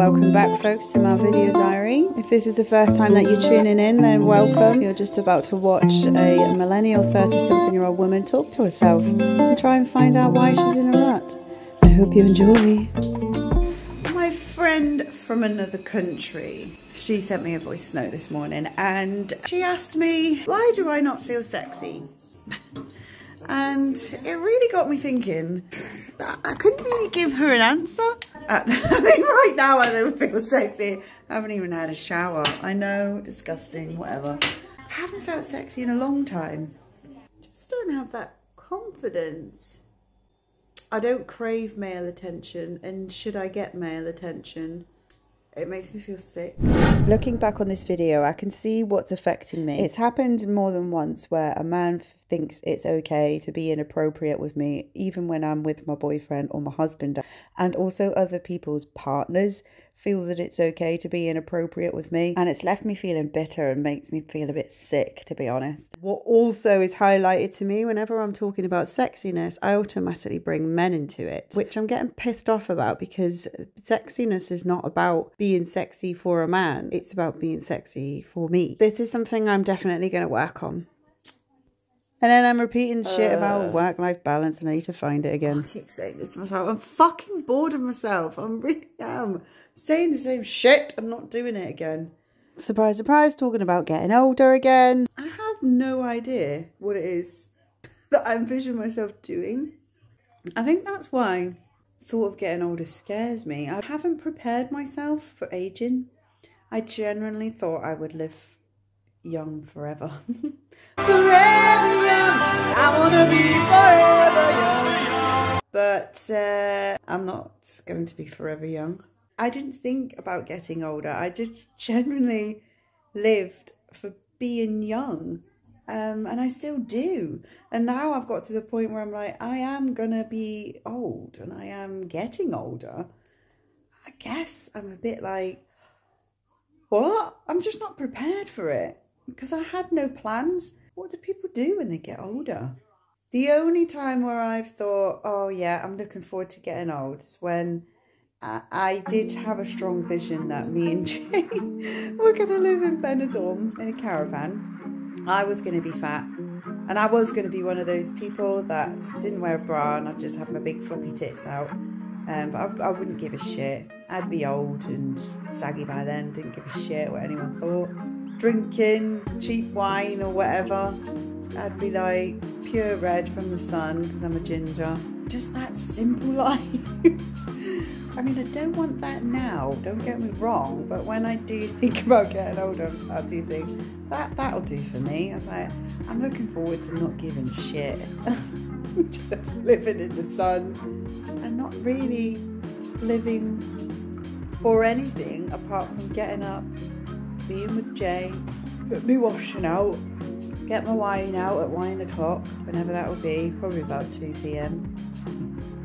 Welcome back, folks, to my video diary. If this is the first time that you're tuning in, then welcome. You're just about to watch a millennial 30 something year old woman talk to herself and try and find out why she's in a rut. I hope you enjoy. My friend from another country, she sent me a voice note this morning and she asked me, Why do I not feel sexy? And it really got me thinking. That I couldn't really give her an answer. Uh, I mean, right now I don't feel sexy. I haven't even had a shower. I know, disgusting, whatever. I haven't felt sexy in a long time. Just don't have that confidence. I don't crave male attention, and should I get male attention, it makes me feel sick. Looking back on this video, I can see what's affecting me. It's happened more than once where a man thinks it's okay to be inappropriate with me, even when I'm with my boyfriend or my husband. And also other people's partners feel that it's okay to be inappropriate with me. And it's left me feeling bitter and makes me feel a bit sick, to be honest. What also is highlighted to me whenever I'm talking about sexiness, I automatically bring men into it, which I'm getting pissed off about because sexiness is not about being sexy for a man, it's about being sexy for me. This is something I'm definitely going to work on. And then I'm repeating shit uh, about work life balance and I need to find it again. I keep saying this to myself. I'm fucking bored of myself. I'm really am. Saying the same shit I'm not doing it again. Surprise, surprise, talking about getting older again. I have no idea what it is that I envision myself doing. I think that's why thought of getting older scares me. I haven't prepared myself for aging. I genuinely thought I would live young forever. forever young. I want to be forever young. But uh, I'm not going to be forever young. I didn't think about getting older. I just genuinely lived for being young. Um, and I still do. And now I've got to the point where I'm like, I am going to be old and I am getting older. I guess I'm a bit like, what? I'm just not prepared for it because I had no plans. What do people do when they get older? The only time where I've thought, oh yeah, I'm looking forward to getting old is when I, did have a strong vision that me and Jay were going to live in Benidorm in a caravan. I was going to be fat and I was going to be one of those people that didn't wear a bra and I'd just have my big floppy tits out. Um, but I, I wouldn't give a shit. I'd be old and saggy by then, didn't give a shit what anyone thought drinking cheap wine or whatever, I'd be like pure red from the sun because I'm a ginger. Just that simple life. I mean, I don't want that now, don't get me wrong, but when I do think about getting older, I do think that that'll do for me. I was like, I'm looking forward to not giving shit. Just living in the sun and not really living for anything apart from getting up being with Jay, put me washing out, get my wine out at wine o'clock, whenever that will be, probably about 2 pm.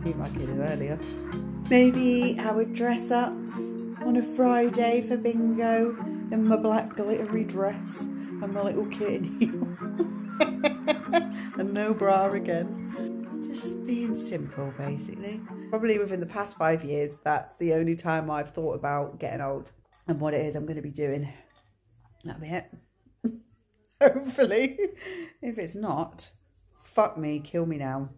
Be my kid earlier. Maybe I would dress up on a Friday for bingo in my black glittery dress and my little kitten heels. and no bra again. Just being simple, basically. Probably within the past five years, that's the only time I've thought about getting old and what it is I'm going to be doing. That'll be it. Hopefully. If it's not, fuck me, kill me now.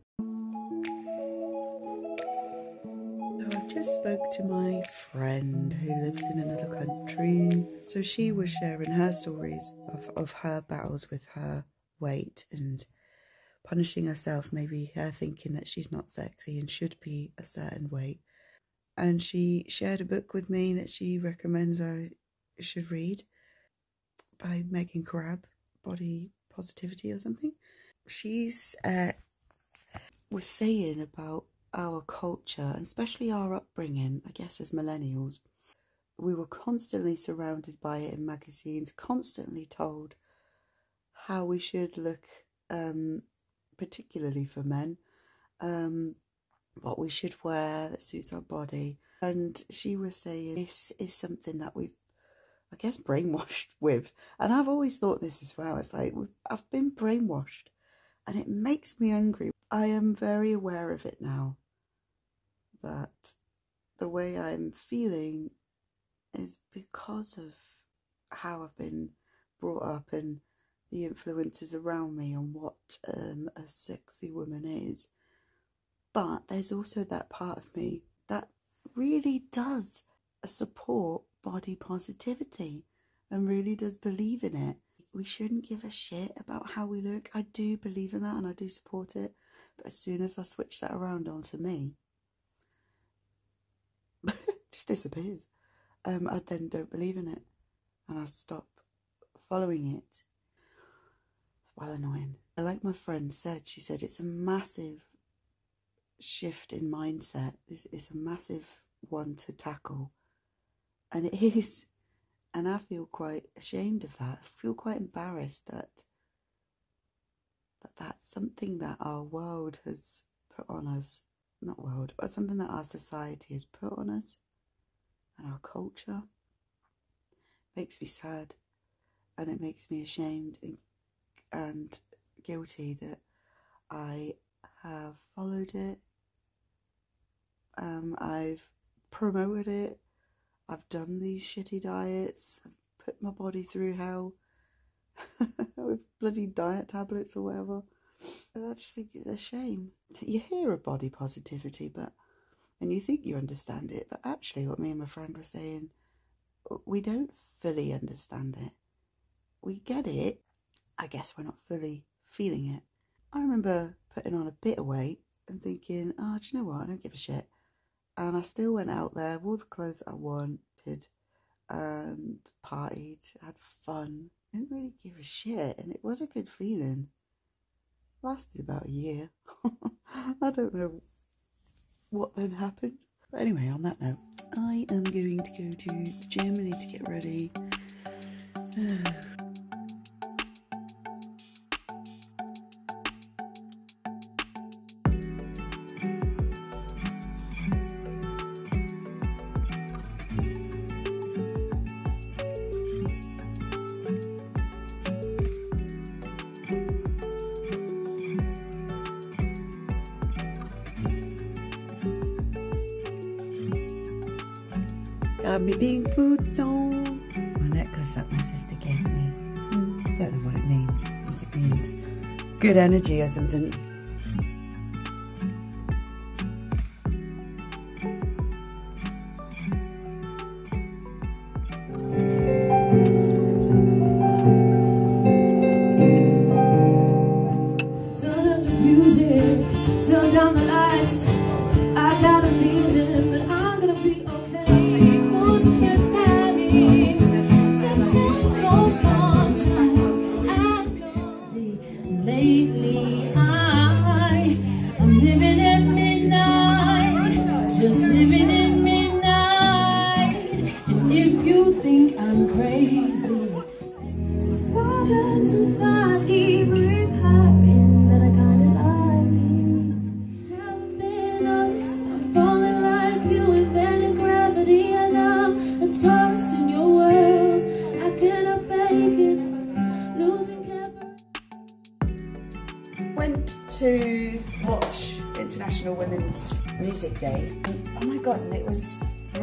So I've just spoke to my friend who lives in another country. So she was sharing her stories of, of her battles with her weight and punishing herself, maybe her thinking that she's not sexy and should be a certain weight. And she shared a book with me that she recommends I should read by Megan Crabbe, Body Positivity or something. She's uh, was saying about our culture, and especially our upbringing, I guess as millennials, we were constantly surrounded by it in magazines, constantly told how we should look, um, particularly for men, um, what we should wear that suits our body. And she was saying this is something that we've I guess, brainwashed with. And I've always thought this as well. It's like, I've been brainwashed and it makes me angry. I am very aware of it now that the way I'm feeling is because of how I've been brought up and the influences around me on what um, a sexy woman is. But there's also that part of me that really does support body positivity and really does believe in it. We shouldn't give a shit about how we look. I do believe in that and I do support it. But as soon as I switch that around onto me, just disappears. Um, I then don't believe in it and I stop following it. It's well annoying. Like my friend said, she said it's a massive shift in mindset. It's, is a massive one to tackle. And it is. And I feel quite ashamed of that. I feel quite embarrassed that that that's something that our world has put on us. Not world, but something that our society has put on us and our culture. Makes me sad and it makes me ashamed and, and guilty that I have followed it. Um, I've promoted it. I've done these shitty diets. I've put my body through hell with bloody diet tablets or whatever. I just think it's a shame. You hear of body positivity, but and you think you understand it, but actually, what me and my friend were saying, we don't fully understand it. We get it. I guess we're not fully feeling it. I remember putting on a bit of weight and thinking, oh, do you know what? I don't give a shit. And I still went out there, wore the clothes I wanted, and partied, had fun. Didn't really give a shit, and it was a good feeling. Lasted about a year. I don't know what then happened. But anyway, on that note, I am going to go to need to get ready. Got me big boots on. My necklace that my sister gave me. Mm, don't know what it means. I think it means good energy or something.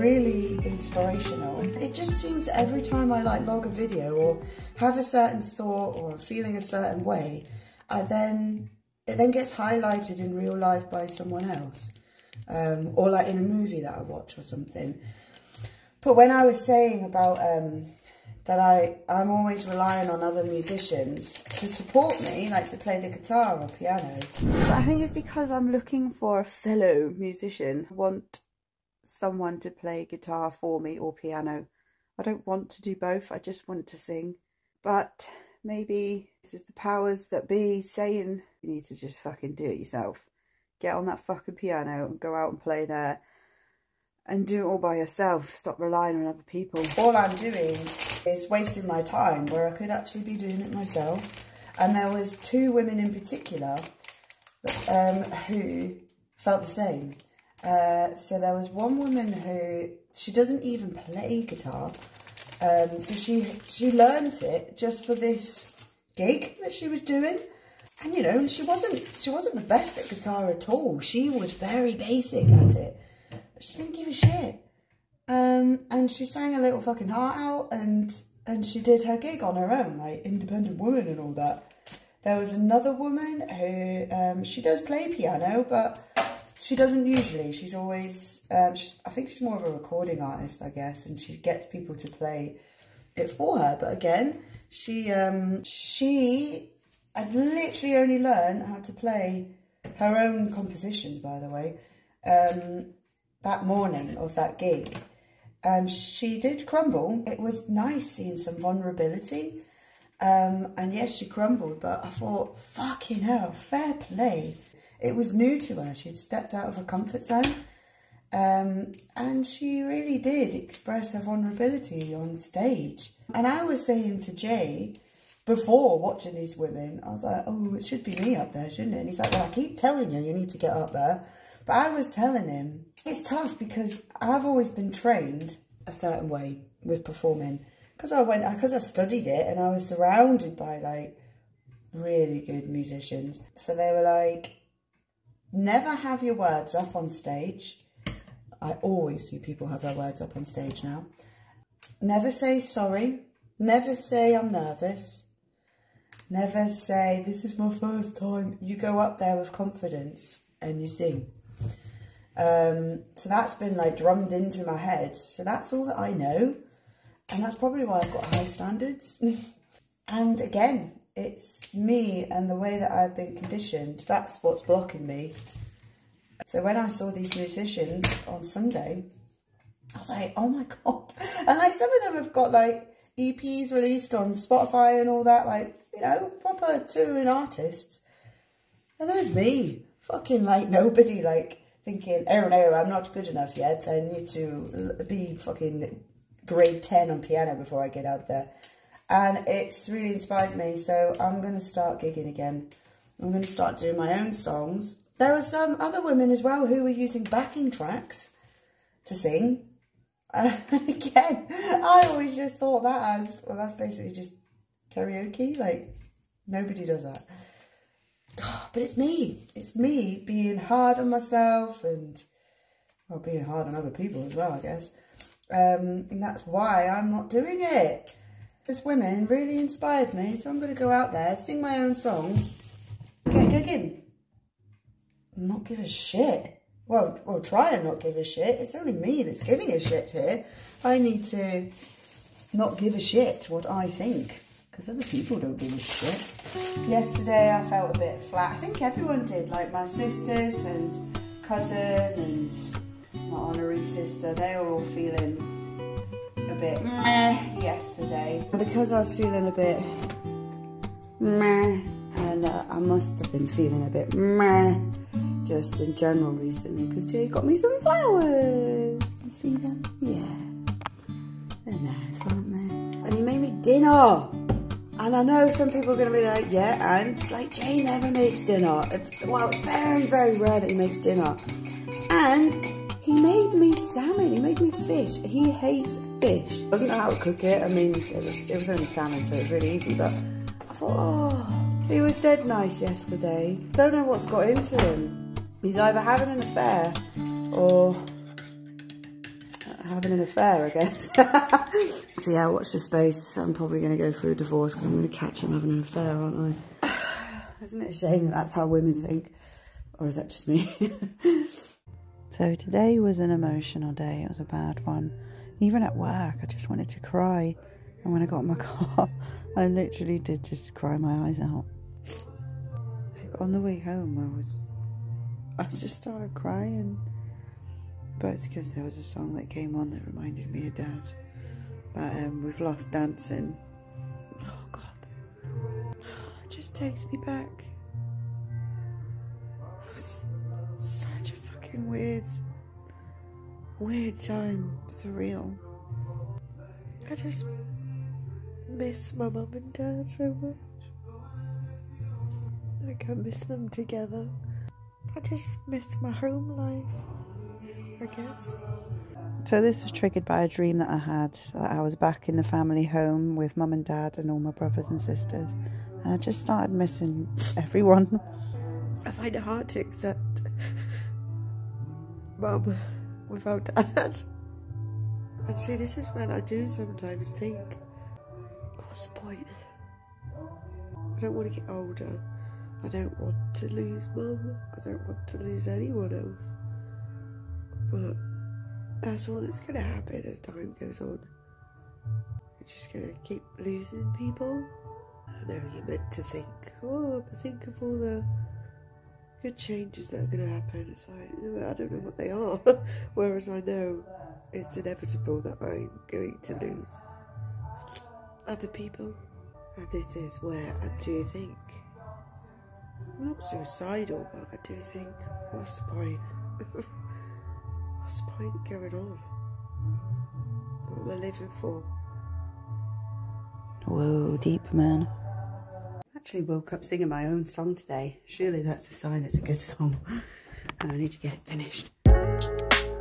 Really inspirational. It just seems every time I like log a video or have a certain thought or feeling a certain way, I then it then gets highlighted in real life by someone else. Um, or like in a movie that I watch or something. But when I was saying about um, that I, I'm always relying on other musicians to support me, like to play the guitar or piano. I think it's because I'm looking for a fellow musician. I want someone to play guitar for me or piano. I don't want to do both, I just want to sing. But maybe this is the powers that be saying you need to just fucking do it yourself. Get on that fucking piano and go out and play there and do it all by yourself. Stop relying on other people. All I'm doing is wasting my time where I could actually be doing it myself. And there was two women in particular um, who felt the same. Uh, so there was one woman who, she doesn't even play guitar. Um, so she, she learned it just for this gig that she was doing. And you know, she wasn't, she wasn't the best at guitar at all. She was very basic at it. But she didn't give a shit. Um, and she sang a little fucking heart out and and she did her gig on her own, like independent woman and all that. There was another woman who, um, she does play piano, but she doesn't usually. She's always, um, I think she's more of a recording artist, I guess, and she gets people to play it for her. But again, she, um, she had literally only learned how to play her own compositions, by the way, um, that morning of that gig. And she did crumble. It was nice seeing some vulnerability um, and yes, she crumbled, but I thought, fucking hell, fair play. It was new to her. She'd stepped out of her comfort zone. Um, and she really did express her vulnerability on stage. And I was saying to Jay, before watching these women, I was like, oh, it should be me up there, shouldn't it? And he's like, well, I keep telling you, you need to get up there. But I was telling him, it's tough because I've always been trained a certain way with performing because I went because I studied it and I was surrounded by like really good musicians. So they were like, never have your words up on stage. I always see people have their words up on stage now. Never say sorry. Never say I'm nervous. Never say this is my first time. You go up there with confidence and you sing. Um, so that's been like drummed into my head. So that's all that I know. And that's probably why I've got high standards. and again, it's me and the way that I've been conditioned. That's what's blocking me. So when I saw these musicians on Sunday, I was like, oh my God. And like some of them have got like EPs released on Spotify and all that, like, you know, proper touring artists. And there's me, fucking like nobody, like thinking, oh no, I'm not good enough yet. I need to be fucking grade 10 on piano before I get out there. And it's really inspired me. So I'm going to start gigging again. I'm going to start doing my own songs. There are some other women as well who were using backing tracks to sing. Again, I always just thought that as, well, that's basically just karaoke. Like, nobody does that. but it's me. It's me being hard on myself and, well, being hard on other people as well, I guess. Um, and that's why I'm not doing it. Those women really inspired me, so I'm going to go out there, sing my own songs, get gigging. Not give a shit. Well, well, try and not give a shit. It's only me that's giving a shit here. I need to not give a shit what I think because other people don't give a shit. Yesterday I felt a bit flat. I think everyone did, like my sisters and cousin and my honorary sister, they were all feeling bit meh yesterday. Because I was feeling a bit meh, and uh, I must have been feeling a bit meh just in general recently because Jay got me some flowers. You see them? Yeah. They're nice, aren't they? And he made me dinner. And I know some people are going to be like, yeah, and it's like, Jay never makes dinner. It's, well, it's very, very rare that he makes dinner. And he made me salmon. He made me fish. He hates fish. Doesn't know how to cook it. I mean, it was, it was only salmon, so it was really easy. But I thought, oh, he was dead nice yesterday. Don't know what's got into him. He's either having an affair or having an affair, I guess. so yeah, watch the space. I'm probably going to go through a divorce because I'm going to catch him having an affair, aren't I? Isn't it a shame that that's how women think? Or is that just me? So today was an emotional day. It was a bad one. Even at work, I just wanted to cry. And when I got in my car, I literally did just cry my eyes out. Like on the way home, I was, I just started crying. But it's because there was a song that came on that reminded me of Dad. But um, we've lost dancing. Oh God, it just takes me back. Fucking weird, weird time, surreal. I just miss my mum and dad so much. I can miss them together. I just miss my home life, I guess. So this was triggered by a dream that I had. That I was back in the family home with mum and dad and all my brothers and sisters. And I just started missing everyone. I find it hard to accept mum without dad. And see, this is when I do sometimes think, what's the point? I don't want to get older. I don't want to lose mum. I don't want to lose anyone else. But that's all that's going to happen as time goes on. You're just going to keep losing people. I know you're meant to think, oh, think of all the good changes that are going to happen. It's like, I don't know what they are. Whereas I know it's inevitable that I'm going to lose other people. And this is where I do think, I'm not suicidal, but I do think, what's the point? what's the point going on? What am I living for? Whoa, deep man actually woke up singing my own song today. Surely that's a sign it's a good song. And I need to get it finished.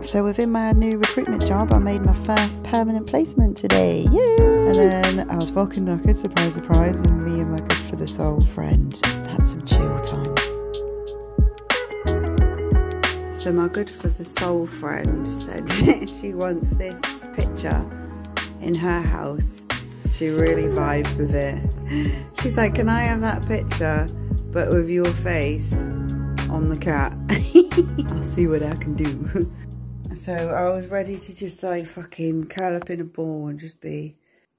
So within my new recruitment job, I made my first permanent placement today. Yay! And then I was fucking knackered, surprise, surprise, and me and my good for the soul friend had some chill time. So my good for the soul friend said she wants this picture in her house she really vibes with it. She's like, Can I have that picture, but with your face on the cat? I'll see what I can do. so I was ready to just like fucking curl up in a ball and just be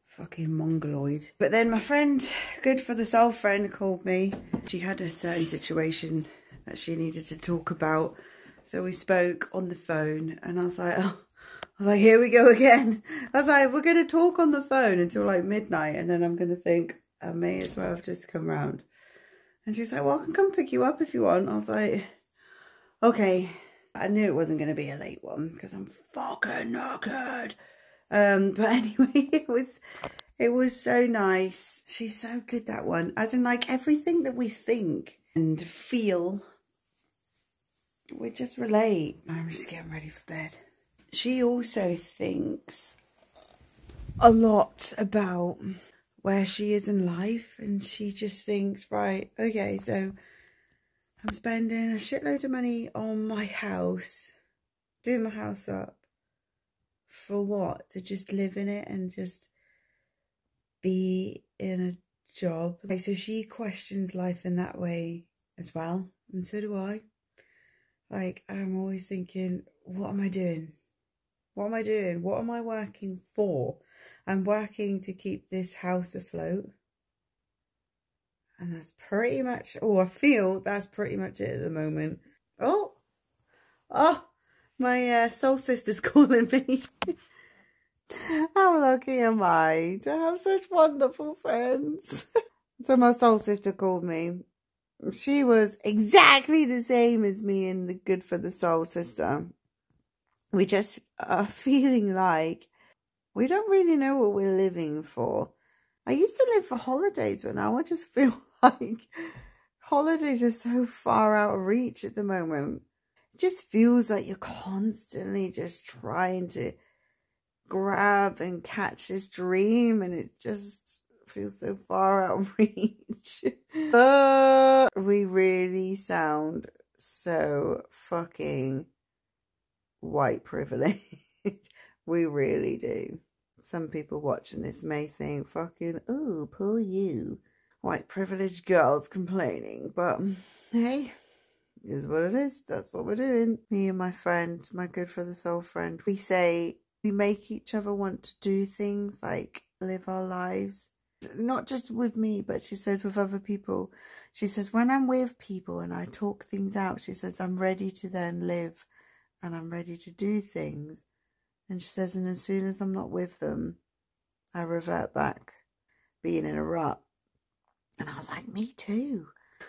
fucking mongoloid. But then my friend, good for the soul friend, called me. She had a certain situation that she needed to talk about. So we spoke on the phone and I was like, oh, I was like, here we go again. I was like, we're going to talk on the phone until like midnight. And then I'm going to think, I may as well have just come round. And she's like, well, I can come pick you up if you want. I was like, okay. I knew it wasn't going to be a late one because I'm fucking knackered. Um, but anyway, it was, it was so nice. She's so good, that one. As in like everything that we think and feel, we just relate. I'm just getting ready for bed she also thinks a lot about where she is in life and she just thinks, right, okay, so I'm spending a shitload of money on my house, doing my house up. For what? To just live in it and just be in a job. Like, so she questions life in that way as well. And so do I. Like, I'm always thinking, what am I doing? What am I doing? What am I working for? I'm working to keep this house afloat. And that's pretty much, oh, I feel that's pretty much it at the moment. Oh, oh, my uh, soul sister's calling me. How lucky am I to have such wonderful friends? so my soul sister called me. She was exactly the same as me in the Good for the Soul sister we just are feeling like we don't really know what we're living for. I used to live for holidays, but now I just feel like holidays are so far out of reach at the moment. It just feels like you're constantly just trying to grab and catch this dream, and it just feels so far out of reach. uh, we really sound so fucking white privilege. we really do. Some people watching this may think, fucking, oh, poor you. White privileged girls complaining. But hey, is what it is. That's what we're doing. Me and my friend, my good for the soul friend, we say we make each other want to do things like live our lives. Not just with me, but she says with other people. She says, when I'm with people and I talk things out, she says, I'm ready to then live and I'm ready to do things. And she says, and as soon as I'm not with them, I revert back being in a rut. And I was like, me too.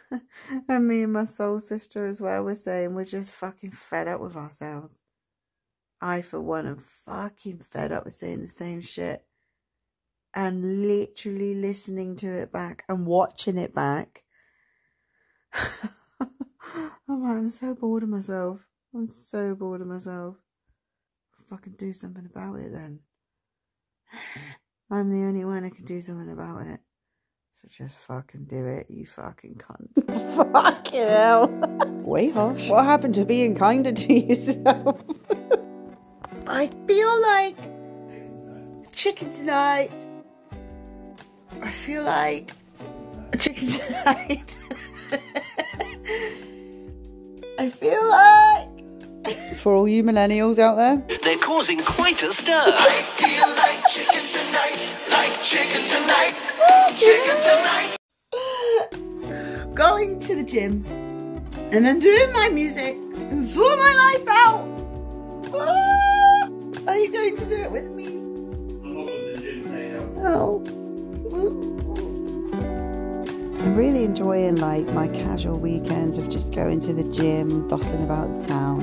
and me and my soul sister as well were saying we're just fucking fed up with ourselves. I, for one, am fucking fed up with saying the same shit and literally listening to it back and watching it back. I'm like, I'm so bored of myself. I'm so bored of myself. I'll fucking do something about it then. I'm the only one who can do something about it. So just fucking do it, you fucking cunt. fucking hell. Way harsh. What happened to being kinder to yourself? I feel like chicken tonight. I feel like chicken tonight. I feel like. For all you millennials out there, They're causing quite a stir. I feel like chicken tonight, like chicken tonight, chicken tonight. going to the gym and then doing my music and sort my life out. Ah, are you going to do it with me? Oh. I'm really enjoying like my casual weekends of just going to the gym, dossing about the town.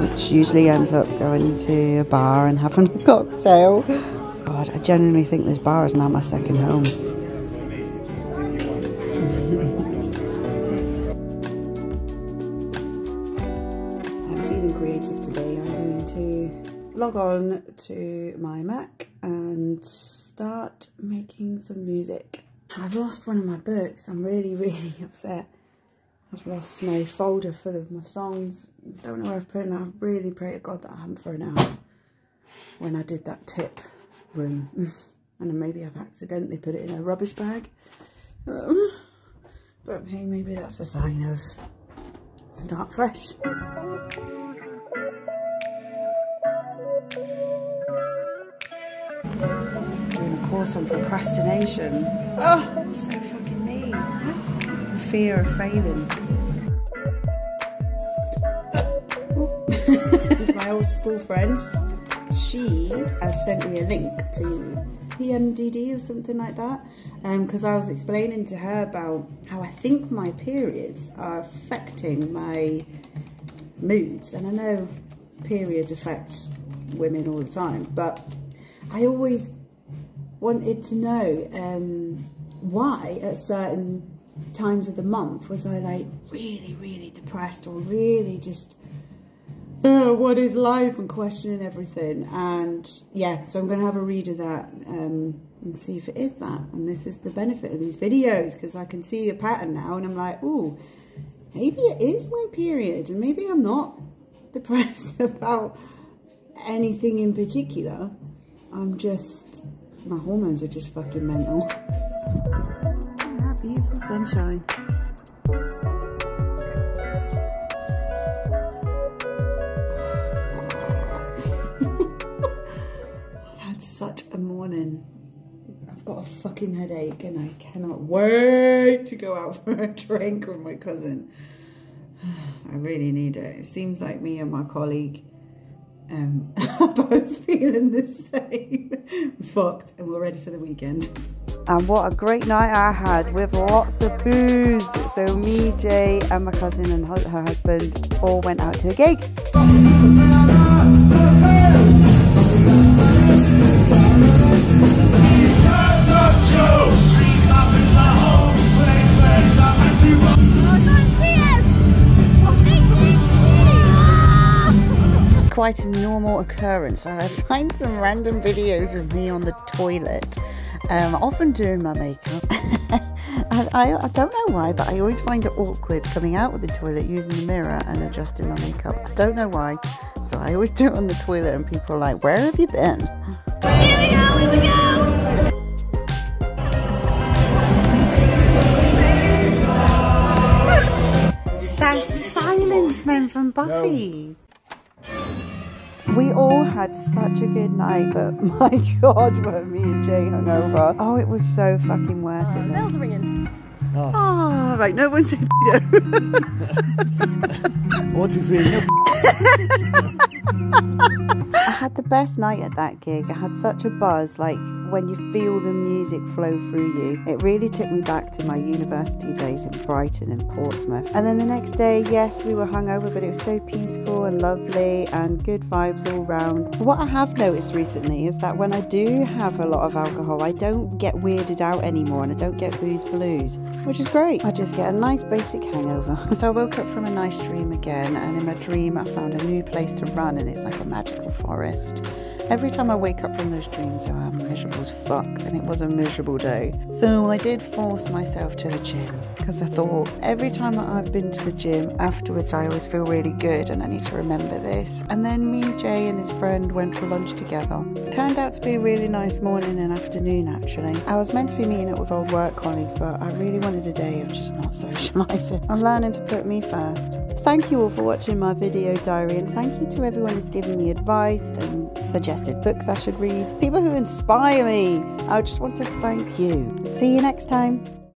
Which usually ends up going to a bar and having a cocktail. God, I genuinely think this bar is now my second home. I'm feeling creative today. I'm going to log on to my Mac and start making some music. I've lost one of my books. I'm really, really upset. I've lost my folder full of my songs. Don't know where I've put it. I really pray to God that I haven't thrown it out when I did that tip room. and maybe I've accidentally put it in a rubbish bag. Um, but hey, maybe that's a sign of start fresh. Course on procrastination. Oh, it's so fucking me. Fear of failing. and my old school friend, she has sent me a link to PMDD or something like that um, because I was explaining to her about how I think my periods are affecting my moods and I know periods affect women all the time but I always wanted to know um, why at certain times of the month was I like really really depressed or really just uh, what is life? and questioning everything. And yeah so I'm gonna have a read of that um, and see if it is that. And this is the benefit of these videos because I can see a pattern now and I'm like oh maybe it is my period and maybe I'm not depressed about anything in particular. I'm just my hormones are just fucking mental ah, beautiful sunshine Had such a morning. I've got a fucking headache and I cannot wait to go out for a drink with my cousin. I really need it. It seems like me and my colleague um, are both feeling the same. Fucked and we're ready for the weekend. And what a great night I had with lots of booze. So me, Jay and my cousin and her husband all went out to a gig. Quite a normal occurrence and I find some random videos of me on the toilet, um, often doing my makeup. I, I, I, don't know why, but I always find it awkward coming out of the toilet using the mirror and adjusting my makeup. I don't know why, so I always do it on the toilet and people are like, where have you been? Here we go, here we go! That's the silence man from Buffy. We all had such a good night, but my God, were me and Jay hungover. Oh, it was so fucking worth it. Bells are ringing. Oh, right, no one said no. What if we I had the best night at that gig. I had such a buzz, like when you feel the music flow through you. It really took me back to my university days in Brighton and Portsmouth. And then the next day, yes, we were hungover, but it was so peaceful and lovely and good vibes all round. What I have noticed recently is that when I do have a lot of alcohol, I don't get weirded out anymore and I don't get booze blues, which is great. I just get a nice basic hangover. So I woke up from a nice dream again, and in my dream, I found a new place to run, and it's like a magical forest. Every time I wake up from those dreams, oh, I'm miserable. as fuck and it was a miserable day. So I did force myself to the gym because I thought every time I've been to the gym afterwards, I always feel really good and I need to remember this. And then me, Jay, and his friend went for lunch together. Turned out to be a really nice morning and afternoon actually. I was meant to be meeting up with old work colleagues, but I really wanted a day of just not socialising. I'm learning to put me first. Thank you all for watching my video diary and thank you to everyone who's given me advice and suggested books I should read. People who inspire me. I just want to thank you. See you next time.